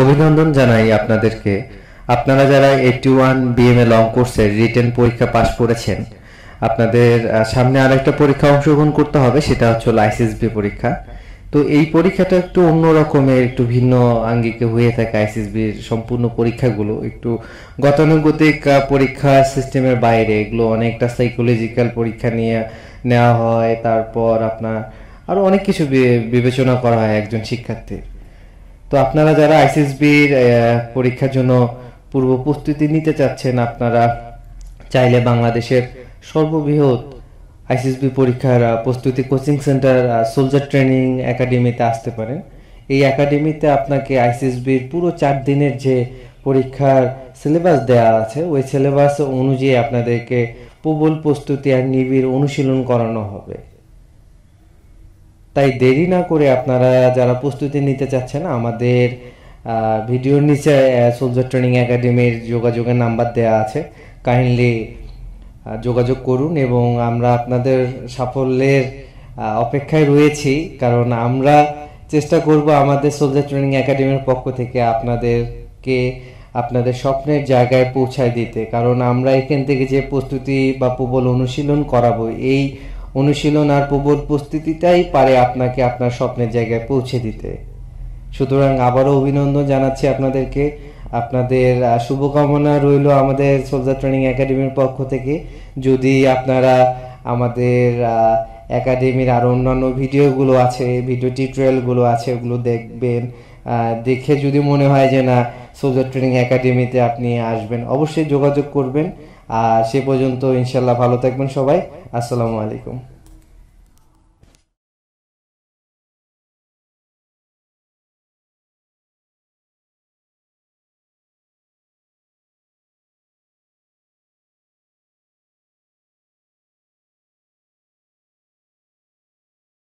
অভিনন্দন জানাই আপনাদেরকে। আপনারা যারা এইটি ওয়ান বিএমএ লং কোর্সের রিটেন পরীক্ষা পাশ করেছেন, আপনাদের সামনে আরেকটা পরীক্ষা অংশগ্রহণ করতে হবে, সেটা হচ্ছে আইসিএসবি পরীক্ষা। তো এই পরীক্ষাটা একটু অন্য রকমের একটু ভিন্ন আঙ্গিকে হয়ে থাকে আইসিএসবির সম্পূর্ণ পরীক্ষাগুলো। একটু গতানুগতিক পরীক্ষা সিস্টেমের বাইরে, এগুলো অনেকটা সাইকোলজিক্যাল পরীক্ষা নিয়ে নেওয়া হয়, তারপর আপনার আরও অনেক কিছু বিবেচনা করা হয় একজন শিক্ষার্থীর। তো আপনারা যারা আইসিএসবির পরীক্ষার জন্য পূর্ব প্রস্তুতি নিতে চাচ্ছেন, আপনারা চাইলে বাংলাদেশের সর্ববৃহৎ আইসিএসবি পরীক্ষার প্রস্তুতি কোচিং সেন্টার সোলজার ট্রেনিং একাডেমিতে আসতে পারেন। এই একাডেমিতে আপনাকে আইসিএসবির পুরো চার দিনের যে পরীক্ষার সিলেবাস দেওয়া আছে, ওই সিলেবাস অনুযায়ী আপনাদেরকে প্রবল প্রস্তুতি আর নিবিড় অনুশীলন করানো হবে। তাই দেরি না করে আপনারা যারা প্রস্তুতি নিতে চাচ্ছেন, আমাদের ভিডিওর নিচে সোলজার ট্রেনিং একাডেমির যোগাযোগের নাম্বার দেওয়া আছে। কাইন্ডলি যোগাযোগ করুন এবং আমরা আপনাদের সাফল্যের অপেক্ষায় রয়েছি। কারণ আমরা চেষ্টা করব আমাদের সোলজার ট্রেনিং একাডেমির পক্ষ থেকে আপনাদেরকে, আপনাদের স্বপ্নের জায়গায় পৌঁছায় দিতে। কারণ আমরা এখান থেকে যে প্রস্তুতি বা প্রবল অনুশীলন করাবো, এই অনুশীলন আর প্রবল প্রস্তুতিটাই পারে আপনাকে আপনার স্বপ্নের জায়গায় পৌঁছে দিতে। সুতরাং আবারও অভিনন্দন জানাচ্ছি আপনাদেরকে। আপনাদের শুভকামনা রইল আমাদের সোলজার ট্রেনিং একাডেমির পক্ষ থেকে। যদি আপনারা আমাদের একাডেমির আরও অন্যান্য ভিডিওগুলো আছে, ভিডিও টিউটোরিয়ালগুলো আছে, ওগুলো দেখবেন দেখে যদি মনে হয় যে না, সোলজার ট্রেনিং একাডেমিতে আপনি আসবেন, অবশ্যই যোগাযোগ করবেন। আর সে পর্যন্ত ইনশাল্লাহ ভালো থাকবেন সবাই। আসসালামু আলাইকুম।